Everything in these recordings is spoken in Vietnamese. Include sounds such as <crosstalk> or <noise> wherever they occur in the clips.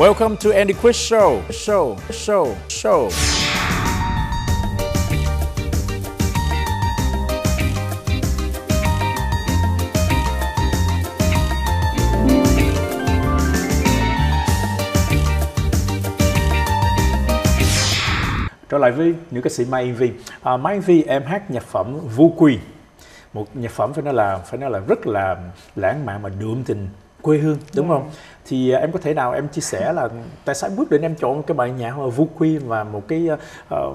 Welcome to Andy Quiz Show. Show, show, show. Trở lại với nữ ca sĩ Mai Yên Vi. À, Mai Yên Vi em hát nhạc phẩm Vu Quy. Một nhạc phẩm phải nói là phải nói là rất là lãng mạn mà đượm tình quê hương đúng Dạ. không? Thì à, em có thể nào em chia sẻ là tại sao quyết định em chọn cái bài nhạc Vu Quy và một cái ờ,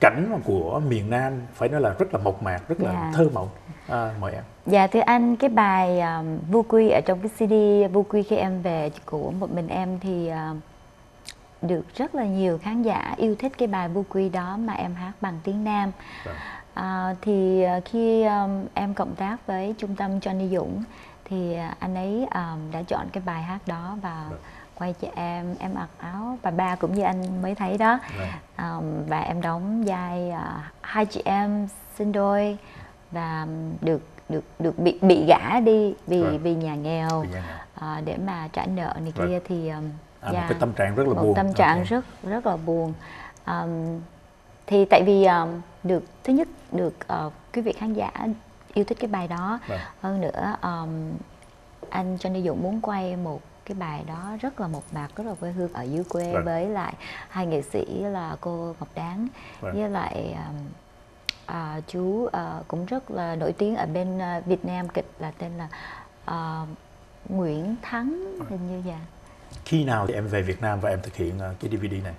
cảnh mà của miền Nam phải nói là rất là mộc mạc, rất là Dạ. thơ mộng. À, mời em. Dạ thưa anh, cái bài um, Vu Quy ở trong cái CD Vu Quy khi em về của một mình em thì uh, được rất là nhiều khán giả yêu thích cái bài Vu Quy đó mà em hát bằng tiếng Nam. Vâng. À, thì uh, khi um, em cộng tác với trung tâm Johnny Dũng thì uh, anh ấy um, đã chọn cái bài hát đó và Vâng. quay cho em em mặc áo bà ba cũng như anh mới thấy đó um, và em đóng vai uh, hai chị em sinh đôi và được được được bị bị gả đi vì Vâng. vì nhà nghèo Vì nhà nghèo. à, để mà trả nợ này Vâng. kia thì um, À, dạ, một cái tâm trạng rất là một buồn. tâm trạng Ok. rất rất là buồn um, thì tại vì um, được thứ nhất được uh, quý vị khán giả yêu thích cái bài đó Vâng. hơn nữa um, anh Johnny Dũng muốn quay một cái bài đó rất là mộc mạc rất là quê hương ở dưới quê Vâng. với lại hai nghệ sĩ là cô Ngọc Đáng Vâng. với lại um, à, chú à, cũng rất là nổi tiếng ở bên à, Việt Nam kịch là tên là à, Nguyễn Thắng Vâng. hình như vậy Khi nào thì em về Việt Nam và em thực hiện cái DVD này?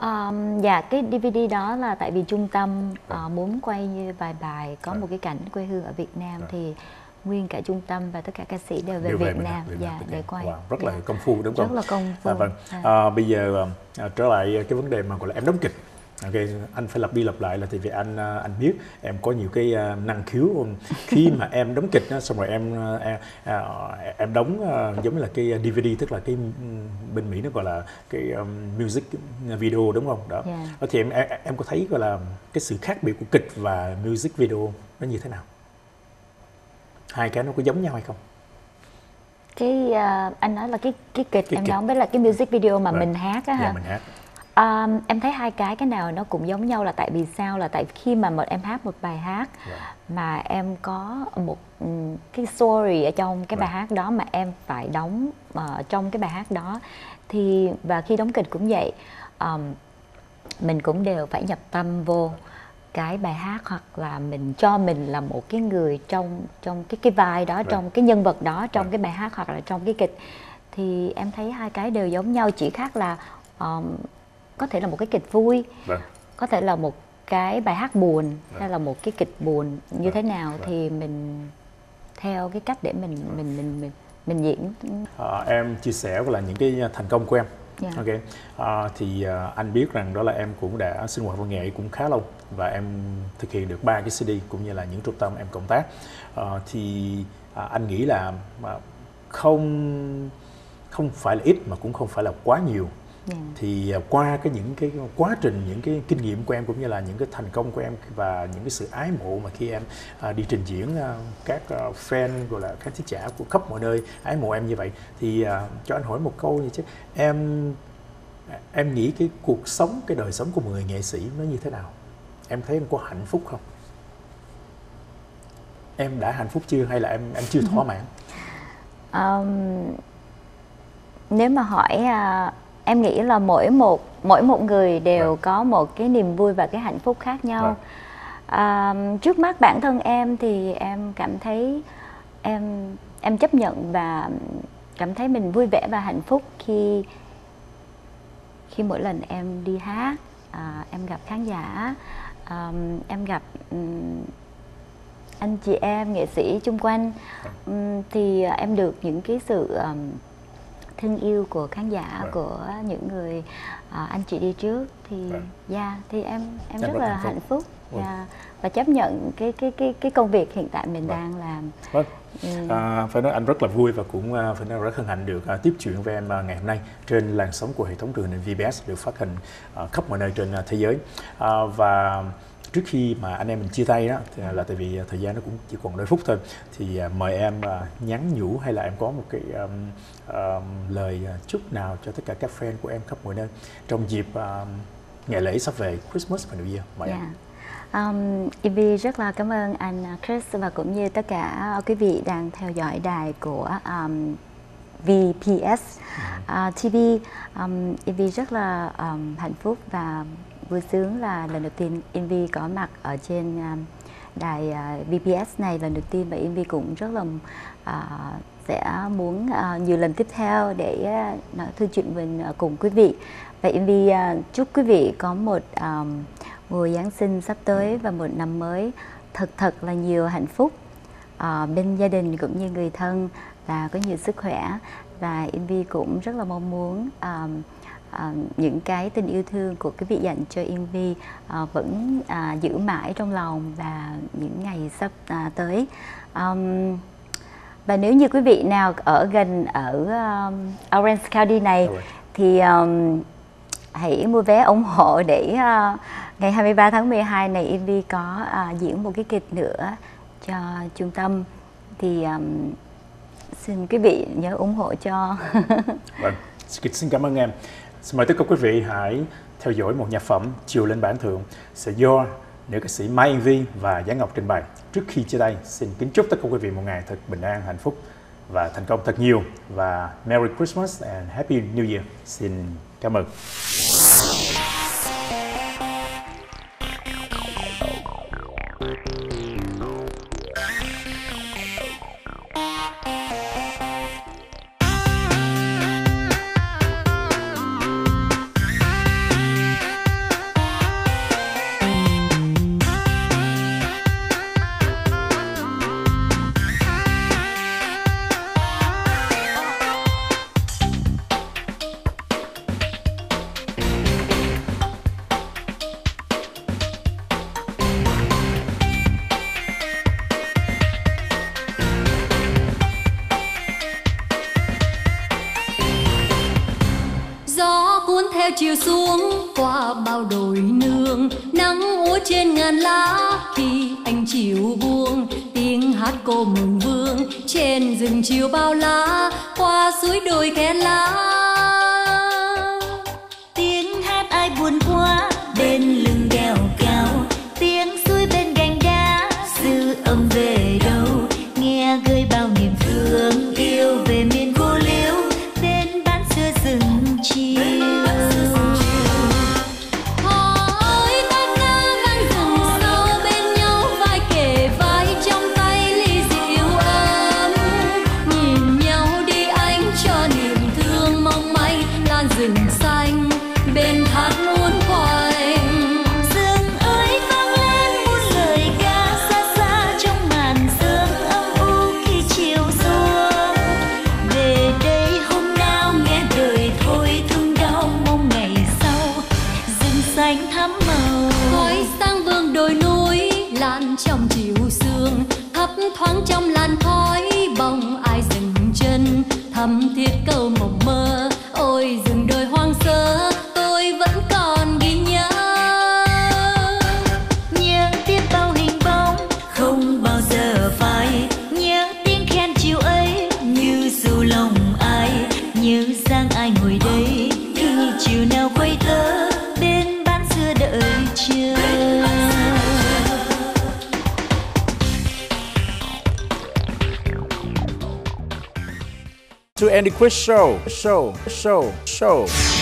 Um, dạ cái DVD đó là tại vì trung tâm ờ, muốn quay như vài bài có Vâng. một cái cảnh quê hương ở Việt Nam Vâng. thì nguyên cả trung tâm và tất cả ca sĩ đều về Đều Việt Việt Nam Việt dạ thực để quay Wow, rất là Dạ. công phu đúng không? rất là công phu À, vâng. Dạ. À, bây giờ à, trở lại cái vấn đề mà gọi là em đóng kịch. Ok, anh phải lặp đi lặp lại là tại vì anh à, anh biết em có nhiều cái à, năng khiếu khi mà em đóng kịch á, xong rồi em à, em, em đóng giống như là cái DVD tức là cái ừm, bên Mỹ nó gọi là cái um, music video đúng không? Đó. Dạ. Đó thì em, em em có thấy gọi là cái sự khác biệt của kịch và music video nó như thế nào? Hai cái nó có giống nhau hay không? cái à, anh nói là cái cái kịch Cái em kịch. đóng với lại cái music video mà Vâng. mình hát á Dạ hả mình hát. À, em thấy hai cái cái nào nó cũng giống nhau là tại vì sao là tại khi mà một em hát một bài hát Vâng. mà em có một cái story ở trong cái bài Vâng. hát đó mà em phải đóng ờ, trong cái bài hát đó thì và khi đóng kịch cũng vậy ờm, mình cũng đều phải nhập tâm vô cái bài hát hoặc là mình cho mình là một cái người trong trong cái cái vai đó Vâng. trong cái nhân vật đó trong Vâng. cái bài hát hoặc là trong cái kịch thì em thấy hai cái đều giống nhau chỉ khác là ờm, có thể là một cái kịch vui Vâng. có thể là một cái bài hát buồn Vâng. hay là một cái kịch buồn như Vâng, thế nào vâng. thì mình theo cái cách để mình mình mình mình mình diễn Ờ, em chia sẻ là những cái thành công của em. Dạ. Ok. Ờ, thì ờ, anh biết rằng đó là em cũng đã sinh hoạt văn nghệ cũng khá lâu và em thực hiện được ba cái CD cũng như là những trung tâm em cộng tác. Ờ, thì à, anh nghĩ là à, không không phải là ít mà cũng không phải là quá nhiều Dạ. thì à, qua cái những cái quá trình những cái kinh nghiệm của em cũng như là những cái thành công của em và những cái sự ái mộ mà khi em à, đi trình diễn à, các à, fan gọi là các thí giả của khắp mọi nơi ái mộ em như vậy thì à, cho anh hỏi một câu như chứ. Em em nghĩ cái cuộc sống cái đời sống của một người nghệ sĩ nó như thế nào? Em thấy em có hạnh phúc không? Em đã hạnh phúc chưa hay là em em chưa thỏa <laughs> mãn? Ờm, nếu mà hỏi à, em nghĩ là mỗi một mỗi một người đều Vâng. có một cái niềm vui và cái hạnh phúc khác nhau Vâng. À, trước mắt bản thân em thì em cảm thấy em em chấp nhận và cảm thấy mình vui vẻ và hạnh phúc khi khi mỗi lần em đi hát à, em gặp khán giả à, em gặp ừm, anh chị em nghệ sĩ chung quanh ừm, thì em được những cái sự ừm, thương yêu của khán giả Vâng. của những người à, anh chị đi trước thì Vâng. dạ thì em Em em rất rất là hạnh phúc. hạnh phúc Vâng. dạ, và chấp nhận cái cái cái cái công việc hiện tại mình Vâng. đang làm vâng Ừ. À, phải nói anh rất là vui và cũng à, phải nói rất hân hạnh được à, tiếp chuyện với em à, ngày hôm nay trên làn sóng của hệ thống truyền hình VBS được phát hành à, khắp mọi nơi trên à, thế giới à, và trước khi mà anh em mình chia tay đó thì là tại vì thời gian nó cũng chỉ còn đôi phút thôi thì uh, mời em uh, nhắn nhủ hay là em có một cái um, um, lời chúc nào cho tất cả các fan của em khắp mọi nơi trong dịp um, ngày lễ sắp về Christmas và New Year mời yeah. em dạ. Um, Ivy rất là cảm ơn anh Chris và cũng như tất cả quý vị đang theo dõi đài của um, VPS uh, TV. Um, Ivy rất là um, hạnh phúc và vui sướng là lần đầu tiên Invi có mặt ở trên um, đài à, uh, VPS này. Lần đầu tiên và Invi cũng rất là uh, sẽ muốn uh, nhiều lần tiếp theo để uh, nói thư chuyện mình uh, cùng quý vị. Và Invi uh, chúc quý vị có một um, mùa Giáng sinh sắp tới và một năm mới thật thật là nhiều hạnh phúc uh, bên gia đình cũng như người thân và có nhiều sức khỏe. Và Invi cũng rất là mong muốn um, um, những cái tình yêu thương của quý vị dành cho Invi uh, vẫn uh, giữ mãi trong lòng và những ngày sắp uh, tới. Um, và nếu như quý vị nào ở gần ở um, Orange County này thì um, hãy mua vé ủng hộ để uh, ngày 23 tháng 12 này Invi có uh, diễn một cái kịch nữa cho trung tâm. Thì um, xin quý vị nhớ ủng hộ cho. Vâng xin cảm ơn em xin mời tất cả quý vị hãy theo dõi một nhạc phẩm chiều lên bản thượng. Sẽ do nữ ca sĩ Mai Yên Vi và Giáng Ngọc trình bày. Trước khi chia tay, xin kính chúc tất cả quý vị một ngày thật bình an, hạnh phúc và thành công thật nhiều. Và Merry Christmas and Happy New Year. Xin cảm ơn. Theo chiều xuống qua bao đồi nương. Nắng úa trên ngàn lá khi anh chiều buông. Tiếng hát cô mừng vương trên rừng chiều bao lá qua suối đồi khe lá. Tiếng hát ai buồn quá bên lửa thoáng trong lòng Andy Quiz Show, show, show, show.